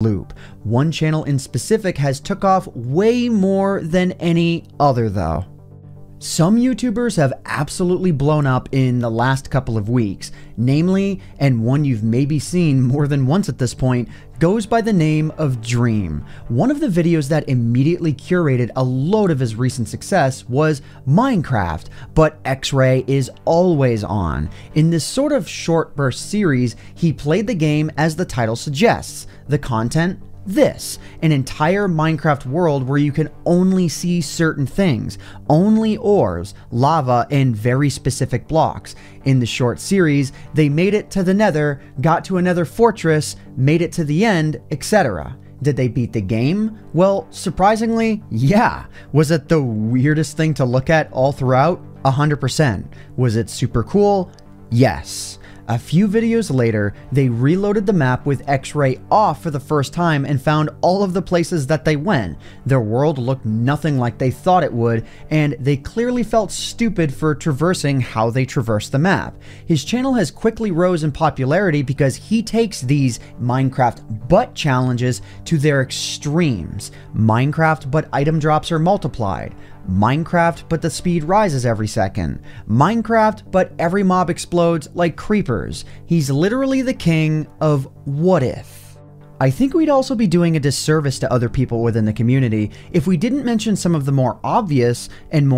loop. One channel in specific has took off way more than any other though. Some YouTubers have absolutely blown up in the last couple of weeks, namely, and one you've maybe seen more than once at this point, goes by the name of Dream. One of the videos that immediately curated a load of his recent success was Minecraft, but X-Ray is always on. In this sort of short burst series, he played the game as the title suggests. The content this an entire Minecraft world where you can only see certain things, only ores, lava, and very specific blocks. In the short series, they made it to the nether, got to a nether fortress, made it to the end, etc. Did they beat the game? Well, surprisingly, yeah. Was it the weirdest thing to look at all throughout? 100%. Was it super cool? Yes. A few videos later, they reloaded the map with X-Ray off for the first time and found all of the places that they went. Their world looked nothing like they thought it would, and they clearly felt stupid for traversing how they traversed the map. His channel has quickly rose in popularity because he takes these Minecraft but challenges to their extremes. Minecraft but item drops are multiplied. Minecraft, but the speed rises every second. Minecraft, but every mob explodes like creepers. He's literally the king of what if. I think we'd also be doing a disservice to other people within the community if we didn't mention some of the more obvious and more